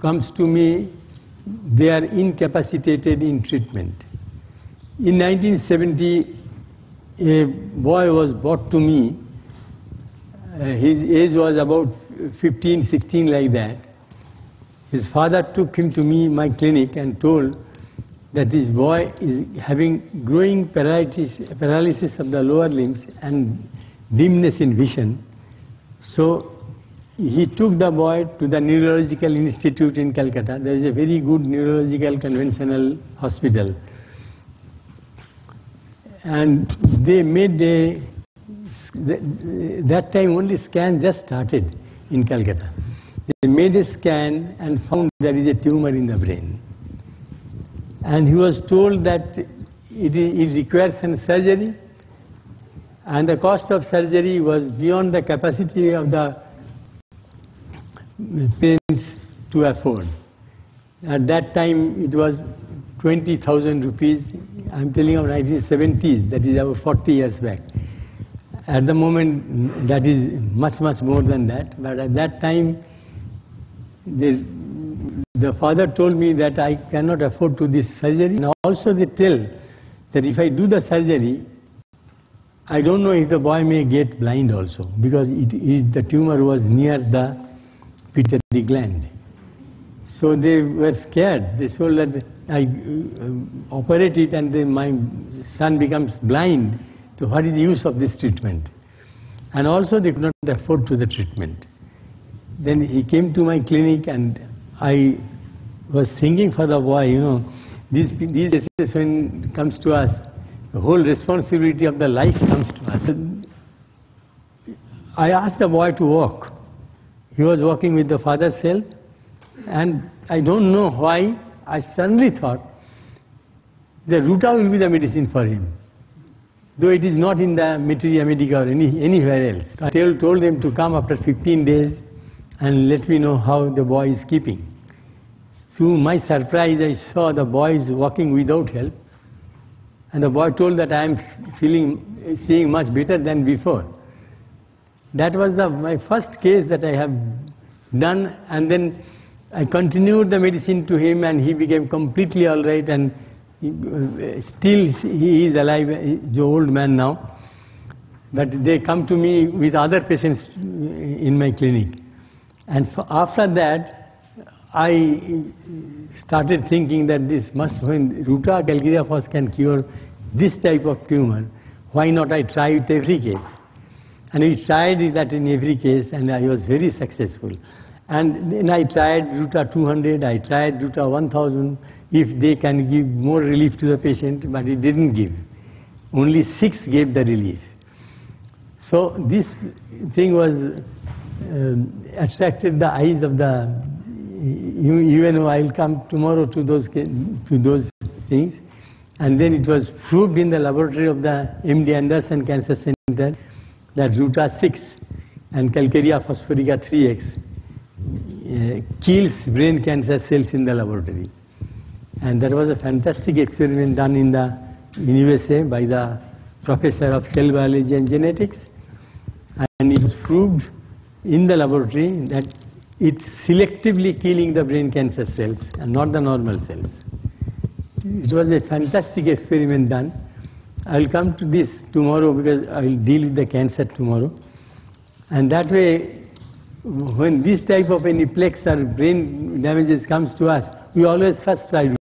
comes to me, they are incapacitated in treatment. In 1970, a boy was brought to me. Uh, his age was about 15, 16 like that. His father took him to me, my clinic, and told that this boy is having growing paralysis, paralysis of the lower limbs and dimness in vision. So he took the boy to the Neurological Institute in Calcutta. There is a very good neurological conventional hospital. And they made a, that time only scan just started in Calcutta. They made a scan and found there is a tumor in the brain. And he was told that it, it requires some surgery and the cost of surgery was beyond the capacity of the parents to afford. At that time it was 20,000 rupees, I'm telling of 1970s, that is about 40 years back. At the moment that is much much more than that, but at that time the father told me that I cannot afford to this surgery and also they tell that if I do the surgery I don't know if the boy may get blind also because it, it, the tumor was near the pituitary gland. So they were scared. They told that I uh, operate it and then my son becomes blind. So what is the use of this treatment? And also they could not afford to the treatment. Then he came to my clinic and I was thinking for the boy, you know, these, these when comes to us, the whole responsibility of the life comes to us. I asked the boy to walk. He was walking with the father's help and I don't know why, I suddenly thought the ruta will be the medicine for him. Though it is not in the materia medica or any, anywhere else. I told them to come after 15 days and let me know how the boy is keeping. To my surprise, I saw the boy is walking without help. And the boy told that I am feeling, seeing much better than before. That was the, my first case that I have done and then I continued the medicine to him and he became completely all right and he, uh, still he is alive, he's an old man now. But they come to me with other patients in my clinic. And after that, I started thinking that this must, when Ruta Calcarea can cure this type of tumor, why not I try it every case? And we tried that in every case and I was very successful. And then I tried Ruta 200, I tried Ruta 1000, if they can give more relief to the patient, but it didn't give. Only six gave the relief. So this thing was um, attracted the eyes of the even I'll come tomorrow to those to those things. And then it was proved in the laboratory of the MD Anderson Cancer Center that Ruta 6 and Calcarea phosphorica 3x uh, kills brain cancer cells in the laboratory. And that was a fantastic experiment done in the in USA by the professor of cell biology and genetics. And it was proved in the laboratory that it's selectively killing the brain cancer cells and not the normal cells. It was a fantastic experiment done. I'll come to this tomorrow because I'll deal with the cancer tomorrow. And that way, when this type of apoplexy or brain damages comes to us, we always first try